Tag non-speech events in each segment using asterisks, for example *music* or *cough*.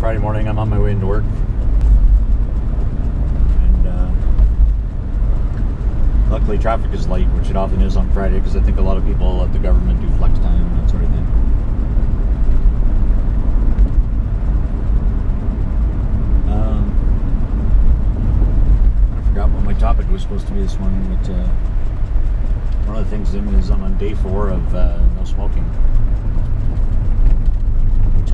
Friday morning. I'm on my way into work. And uh, luckily, traffic is light, which it often is on Friday because I think a lot of people at the government do flex time and that sort of thing. Um, I forgot what my topic was supposed to be this morning, but uh, one of the things is I'm on day four of uh, no smoking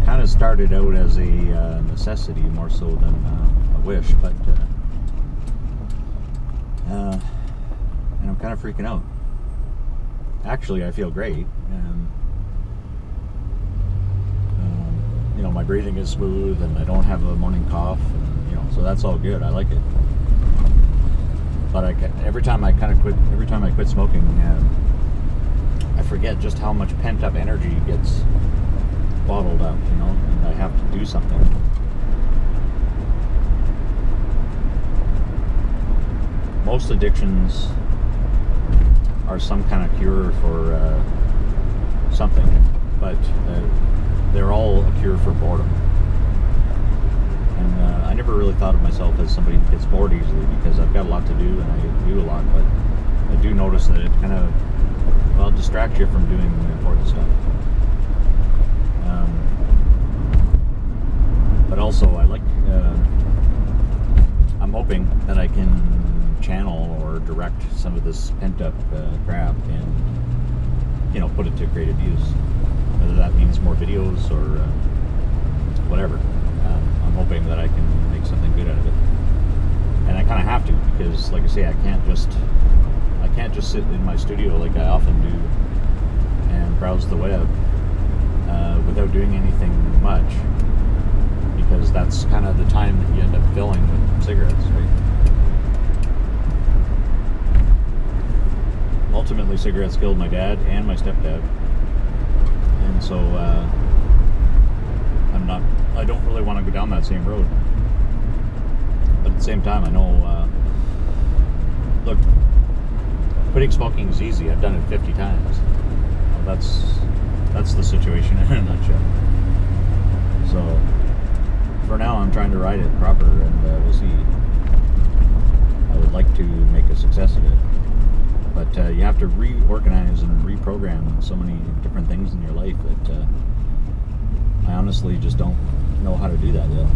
kind of started out as a uh, necessity more so than uh, a wish, but uh, uh, and I'm kind of freaking out. Actually, I feel great, and um, you know my breathing is smooth, and I don't have a morning cough, and, you know, so that's all good. I like it. But I every time I kind of quit, every time I quit smoking, um, I forget just how much pent up energy gets bottled up, you know, and I have to do something. Most addictions are some kind of cure for uh, something, but uh, they're all a cure for boredom. And uh, I never really thought of myself as somebody who gets bored easily because I've got a lot to do and I do a lot, but I do notice that it kind of, well, distracts you from doing important stuff. Um, but also, I like. Uh, I'm can channel or direct some of this pent up uh, crap and, you know, put it to creative use. Whether that means more videos or uh, whatever. Um, I'm hoping that I can make something good out of it. And I kind of have to because, like I say, I can't just. I can't just sit in my studio like I often do and browse the web uh, without doing anything much because that's kind of the time that you end up filling with cigarettes, right? Ultimately, cigarettes killed my dad and my stepdad, and so uh, I'm not. I don't really want to go down that same road. But at the same time, I know. Uh, look, quitting smoking is easy. I've done it 50 times. Well, that's that's the situation *laughs* in a nutshell. So for now, I'm trying to write it proper, and uh, we'll see. I would like to make a success of it, uh, you have to reorganize and reprogram so many different things in your life that uh, I honestly just don't know how to do that yet.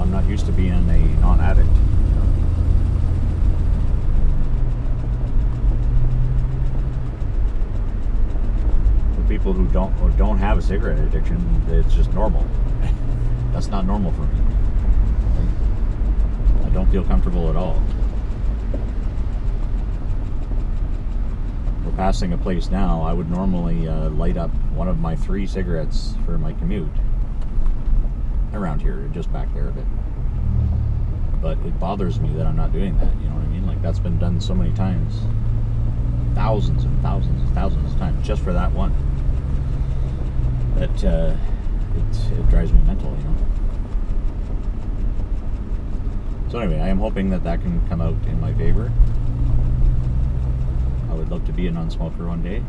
I'm not used to being a non-addict. You know? People who don't or don't have a cigarette addiction, it's just normal. *laughs* That's not normal for me. I don't feel comfortable at all. We're passing a place now. I would normally uh, light up one of my three cigarettes for my commute around here, just back there a bit. But it bothers me that I'm not doing that. You know what I mean? Like that's been done so many times, thousands and thousands and thousands of times, just for that one. That uh, it, it drives me mental. You know. So anyway, I am hoping that that can come out in my favor. Love to be a non-smoker one day.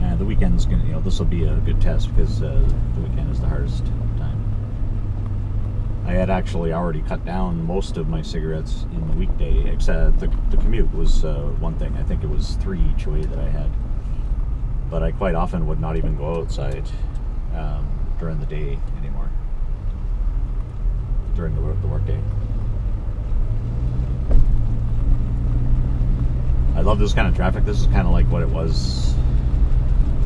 Yeah, the weekend's gonna, you know, this will be a good test because uh, the weekend is the hardest time. I had actually already cut down most of my cigarettes in the weekday, except the, the commute was uh, one thing. I think it was three each way that I had. But I quite often would not even go outside um, during the day anymore, during the work, the work day. I love this kind of traffic. This is kind of like what it was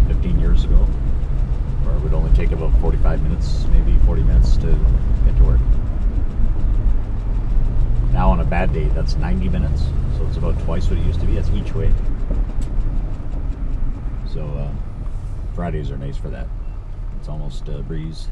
15 years ago, where it would only take about 45 minutes, maybe 40 minutes to get to work. Now on a bad day, that's 90 minutes, so it's about twice what it used to be. That's each way. So uh, Fridays are nice for that. It's almost a breeze.